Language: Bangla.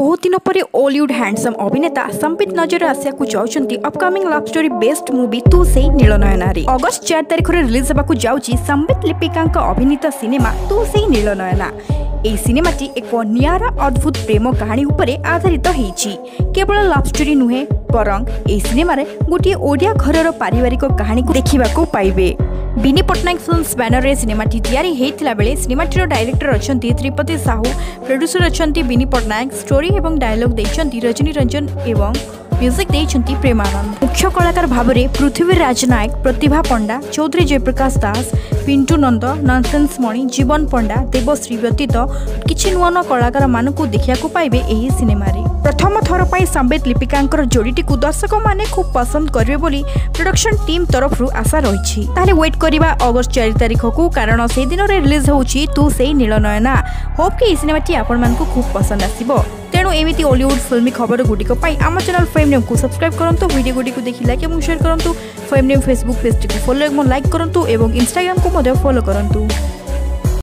বহু দিন পরে হলিউড হ্যান্ডসাম অভিনেতা সম্পিত নজরাসিয়া কো যাওচন্তি upcoming love story best movie তুসেই নীলনয়নারী অগস্ট 4 তারিখরে রিলিজ হবা কো যাওচি সম্পিত লিপিকা কা অভিনেতা সিনেমা তুসেই নীলনয়না এই সিনেমাটি একো নিয়াড়া অদ্ভুত প্রেম কাহিনী উপরে আধারিত হেইচি কেবল লাভ স্টোরি নহে বরং এই সিনেমা রে গুটি ওড়িয়া ঘরৰ পারিবারিক কাহিনী কো দেখিবা কো পাইবে ବିନି ପଟ୍ଟନାୟକ ଫିଲ୍ମସ୍ ବ୍ୟାନରରେ ସିନେମାଟି ତିଆରି ହୋଇଥିଲା ବେଳେ ସିନେମାଟିର ଡାଇରେକ୍ଟର ଅଛନ୍ତି ତ୍ରିପତି ସାହୁ ପ୍ରଡ୍ୟୁସର ଅଛନ୍ତି ବିନି ପଟ୍ଟନାୟକ ଷ୍ଟୋରି ଏବଂ ଡାଏଲଗ୍ ଦେଇଛନ୍ତି ରଜନୀ ରଞ୍ଜନ ଏବଂ ମ୍ୟୁଜିକ୍ ଦେଇଛନ୍ତି ପ୍ରେମାନନ୍ଦ ମୁଖ୍ୟ କଳାକାର ଭାବରେ ପୃଥିବୀ ରାଜ ନାୟକ ପ୍ରତିଭା ପଣ୍ଡା ଚୌଧୁରୀ ଜୟପ୍ରକାଶ ଦାସ ପିଣ୍ଟୁ ନନ୍ଦ ନନ୍ସେନ୍ସ ମଣି ଜୀବନ ପଣ୍ଡା ଦେବଶ୍ରୀ ବ୍ୟତୀତ କିଛି ନୂଆ ନୂଆ କଳାକାରମାନଙ୍କୁ ଦେଖିବାକୁ ପାଇବେ ଏହି ସିନେମାରେ ପ୍ରଥମ ଥର ପାଇଁ ସମ୍ବେଦ ଲିପିକାଙ୍କର ଯୋଡ଼ିଟିକୁ ଦର୍ଶକମାନେ ଖୁବ୍ ପସନ୍ଦ କରିବେ ବୋଲି ପ୍ରଡକ୍ସନ ଟିମ୍ ତରଫରୁ ଆଶା ରହିଛି ତାହେଲେ ୱେଟ୍ କରିବା ଅଗଷ୍ଟ ଚାରି ତାରିଖକୁ କାରଣ ସେଦିନରେ ରିଲିଜ୍ ହେଉଛି ତୁ ସେଇ ନୀଳନୟନା ହୋପ୍ କି ଏହି ସିନେମାଟି ଆପଣମାନଙ୍କୁ ଖୁବ୍ ପସନ୍ଦ ଆସିବ તો એવીથી ઓલિવૂડ ફિલ્મની ખબરો ગુટીકો પાઈ આમ ચેનલ ફેમ નેમકુ સબસ્ક્રાઇબ କରନ୍ତୁ ଭିଡ଼ିଓ ଗୁଡ଼ିକୁ ଦେଖି ଲାଇକ୍ ଏବଂ ସେୟାର କରନ୍ତୁ ଫେମ୍ ନେମ୍ ଫେସବୁକ୍ ପେଜ୍ଟିକୁ ଫଲୋ ଏବଂ ଲାଇକ୍ କରନ୍ତୁ ଏବଂ ଇନଷ୍ଟାଗ୍ରାମକୁ ମଧ୍ୟ ଫଲୋ କରନ୍ତୁ